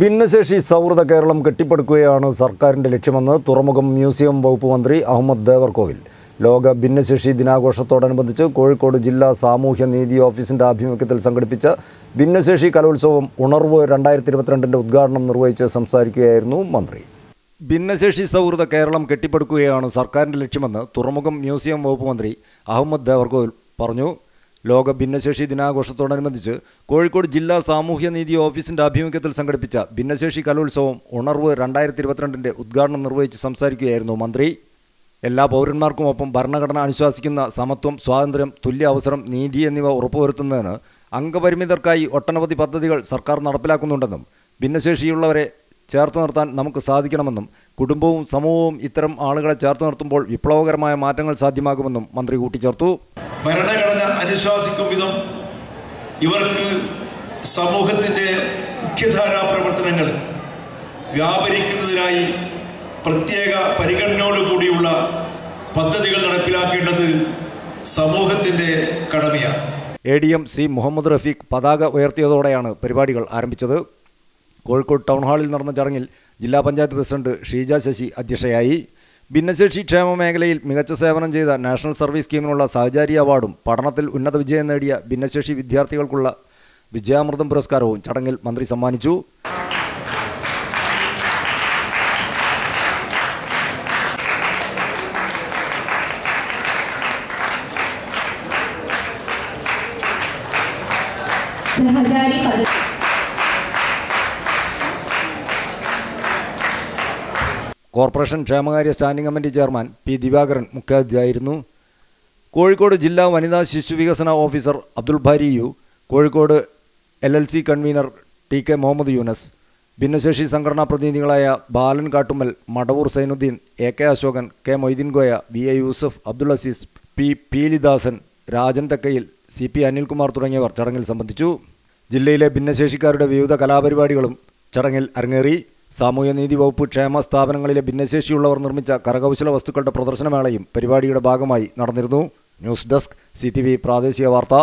ഭിന്നശേഷി സൗഹൃദ കേരളം കെട്ടിപ്പടുക്കുകയാണ് സർക്കാരിന്റെ ലക്ഷ്യമെന്ന് തുറമുഖം മ്യൂസിയം വകുപ്പ് മന്ത്രി അഹമ്മദ് ദേവർകോവിൽ. ലോക ഭിന്നശേഷി ദിനാഘോഷത്തോടനുബന്ധിച്ച് കോഴിക്കോട് ജില്ലാ സാമൂഹ്യ നീതി ഓഫീസിന്റെ ആഭിമുഖ്യത്തിൽ സംഘടിപ്പിച്ച ഭിന്നശേഷി കലോത്സവം ഉണർവ് രണ്ടായിരത്തി ഇരുപത്തിരണ്ടിന്റെ ഉദ്ഘാടനം നിർവഹിച്ച് സംസാരിക്കുകയായിരുന്നു മന്ത്രി. ഭിന്നശേഷി സൗഹൃദ കേരളം കെട്ടിപ്പടുക്കുകയാണ് സർക്കാരിന്റെ ലക്ഷ്യമെന്ന് തുറമുഖം മ്യൂസിയം വകുപ്പ് മന്ത്രി അഹമ്മദ് ദേവർകോവിൽ പറഞ്ഞു. ലോക ഭിന്നശേഷി ദിനാഘോഷത്തോടനുബന്ധിച്ച് കോഴിക്കോട് ജില്ലാ സാമൂഹ്യനീതി ഓഫീസിന്റെ ആഭിമുഖ്യത്തിൽ സംഘടിപ്പിച്ച ഭിന്നശേഷി കലോത്സവം ഉണർവ് രണ്ടായിരത്തി ഇരുപത്തിരണ്ടിന്റെ ഉദ്ഘാടനം നിർവഹിച്ച് സംസാരിക്കുകയായിരുന്നു മന്ത്രി. എല്ലാ പൗരന്മാർക്കും ഒപ്പം ഭരണഘടന അനുശാസിക്കുന്ന സമത്വം സ്വാതന്ത്ര്യം തുല്യ അവസരം നീതി എന്നിവ ഉറപ്പുവരുത്തുന്നതിന് അംഗപരിമിതർക്കായി ഒട്ടനവധി പദ്ധതികൾ സർക്കാർ നടപ്പിലാക്കുന്നുണ്ടെന്നും ഭിന്നശേഷിയുള്ളവരെ ചേർത്ത് നിർത്താൻ നമുക്ക് സാധിക്കണമെന്നും കുടുംബവും സമൂഹവും ഇത്തരം ആളുകളെ ചേർത്ത് നിർത്തുമ്പോൾ വിപ്ലവകരമായ മാറ്റങ്ങൾ സാധ്യമാകുമെന്നും മന്ത്രി കൂട്ടിച്ചേർത്തു. ഭരണഘടന അനുശാസിക്കും വിധം ഇവർക്ക് സമൂഹത്തിന്റെ മുഖ്യധാരാ പ്രവർത്തനങ്ങൾ വ്യാപരിക്കുന്നതിനായി പ്രത്യേക പരിഗണനയോടുകൂടിയുള്ള പദ്ധതികൾ നടപ്പിലാക്കേണ്ടത് സമൂഹത്തിന്റെ കടമയാണ്. A D M C Muhammad Rafeeq പതാക ഉയർത്തിയതോടെയാണ് പരിപാടികൾ ആരംഭിച്ചത്. കോഴിക്കോട് ടൗൺ ഹാളിൽ നടന്ന ചടങ്ങിൽ ജില്ലാ പഞ്ചായത്ത് പ്രസിഡന്റ് ഷീജ ശശി അധ്യക്ഷയായി. ഭിന്നശേഷി ക്ഷേമ മേഖലയിൽ മികച്ച സേവനം ചെയ്ത നാഷണൽ സർവീസ് സ്കീമിനുള്ള സഹചാരി അവാർഡും പഠനത്തിൽ ഉന്നത വിജയം നേടിയ ഭിന്നശേഷി വിദ്യാർത്ഥികൾക്കുള്ള വിജയാമൃതം പുരസ്കാരവും ചടങ്ങിൽ മന്ത്രി സമ്മാനിച്ചു. സഹചാരി പദ്ധതി കോർപ്പറേഷൻ ക്ഷേമകാര്യ standing committee chairman P Divakaran മുഖ്യാതിഥിയായിരുന്നു. Kozhikode ജില്ലാ വനിതാ ശിശു വികസന officer Abdul Bari U Kozhikode L L C convener T K Muhammad Yunus ഭിന്നശേഷി സംഘടനാ പ്രതിനിധികളായ Balan Kattummal Madavoor Zainuddin A K Ashokan K Moideen Goya V A Yusuf Abdul Aziz P Peelidasan Rajan Thekkayil C P Anilkumar തുടങ്ങിയവർ ചടങ്ങിൽ സംബന്ധിച്ചു. ജില്ലയിലെ ഭിന്നശേഷിക്കാരുടെ വിവിധ കലാപരിപാടികളും ചടങ്ങിൽ അരങ്ങേറി. സാമൂഹ്യനീതി വകുപ്പ് ക്ഷേമ സ്ഥാപനങ്ങളിലെ ഭിന്നശേഷിയുള്ളവർ നിർമ്മിച്ച കരകൗശല വസ്തുക്കളുടെ പ്രദർശനമേളയും പരിപാടിയുടെ ഭാഗമായി നടന്നിരുന്നു. ന്യൂസ് ഡെസ്ക് സി പ്രാദേശിക വാർത്ത.